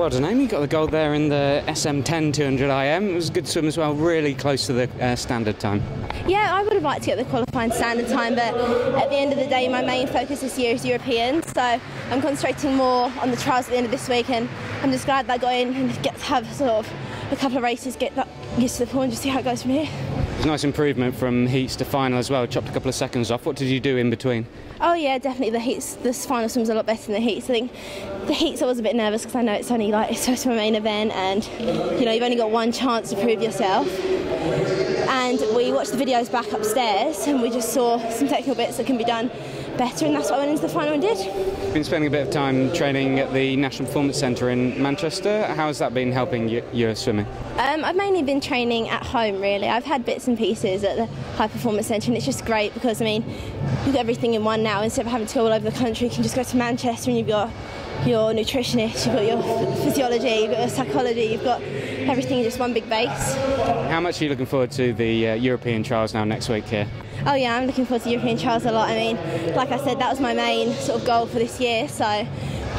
Well done, Amy. Got the gold there in the SM10 200 IM. It was a good swim as well, really close to the uh, standard time. Yeah, I would have liked to get the qualifying standard time, but at the end of the day, my main focus this year is European, so I'm concentrating more on the trials at the end of this week, and I'm just glad that I got in and get to have sort of a couple of races, get that used to the pool, and just see how it goes from here. It's a nice improvement from heats to final as well. Chopped a couple of seconds off. What did you do in between? Oh yeah, definitely the heats. This final swim's a lot better than the heats. I think the heats I was a bit nervous because I know it's only like it's supposed to be my main event, and you know you've only got one chance to prove yourself. And we watched the videos back upstairs, and we just saw some technical bits that can be done better, and that's what I went into the final and did. Been spending a bit of time training at the National Performance Centre in Manchester. How has that been helping you, your swimming? Um, I've mainly been training at home, really. I've had bits and pieces at the High Performance Centre, and it's just great because I mean, you've got everything in one now. Instead of having to go all over the country, you can just go to Manchester and you've got your nutritionist, you've got your physiology, you've got your psychology, you've got everything in just one big base. How much are you looking forward to the uh, European trials now next week here? Oh yeah, I'm looking forward to European trials a lot. I mean, like I said, that was my main sort of goal for this year. So,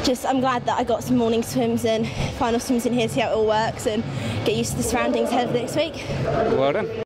just I'm glad that I got some morning swims and final swims in here, see how it all works, and get used to the surroundings ahead of next week. Well done.